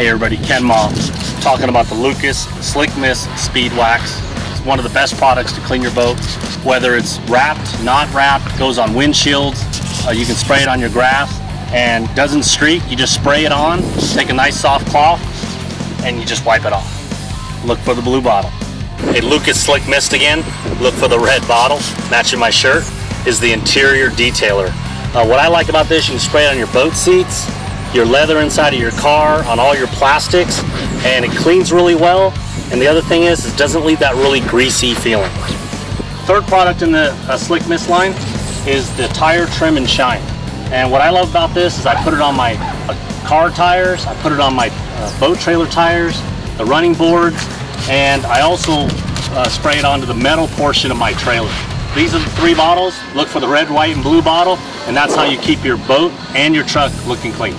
Hey everybody, Ken Mah talking about the Lucas Slick Mist Speed Wax. It's one of the best products to clean your boat, whether it's wrapped, not wrapped, goes on windshields, uh, you can spray it on your grass and doesn't streak, you just spray it on, take a nice soft cloth and you just wipe it off. Look for the blue bottle. Hey, Lucas Slick Mist again, look for the red bottle, matching my shirt, is the interior detailer. Uh, what I like about this, you can spray it on your boat seats, your leather inside of your car, on all your plastics, and it cleans really well. And the other thing is, it doesn't leave that really greasy feeling. Third product in the uh, Slick Mist line is the tire trim and shine. And what I love about this is I put it on my uh, car tires, I put it on my uh, boat trailer tires, the running boards, and I also uh, spray it onto the metal portion of my trailer. These are the three bottles. Look for the red, white, and blue bottle, and that's how you keep your boat and your truck looking clean.